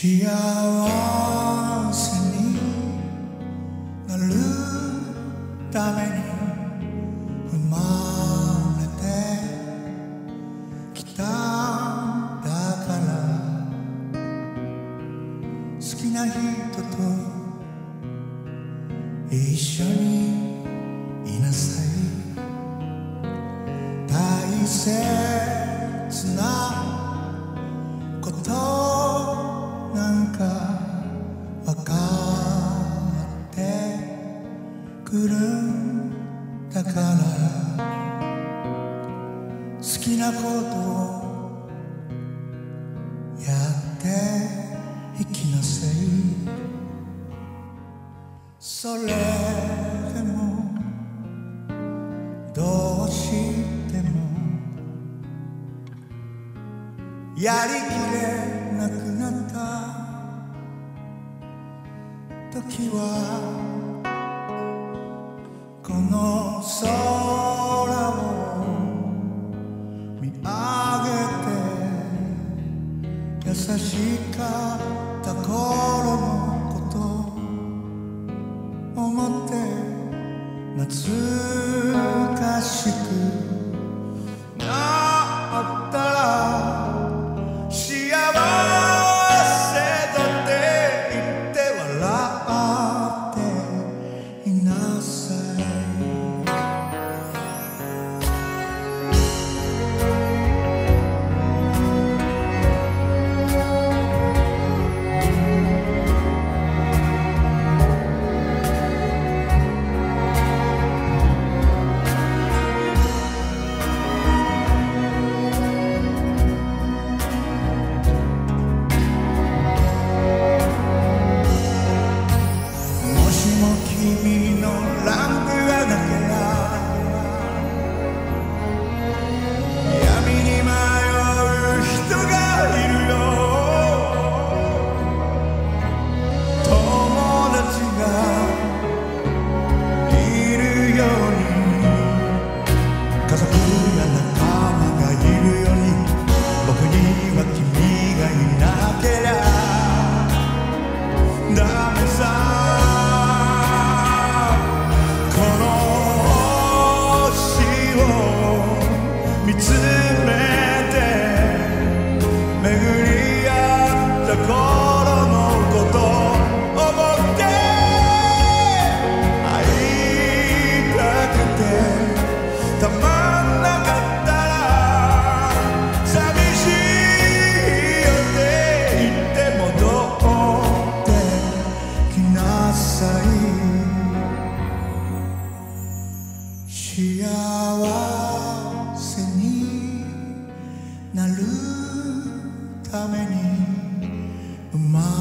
幸せになるた。めに生まれてきた。んだから好きな人と一緒にいなさい大切きなことをやっていきなさいそれでもどうしてもやりきれなくなった時はこの空しかった頃のこと思って懐かしく幸せになるために生まれ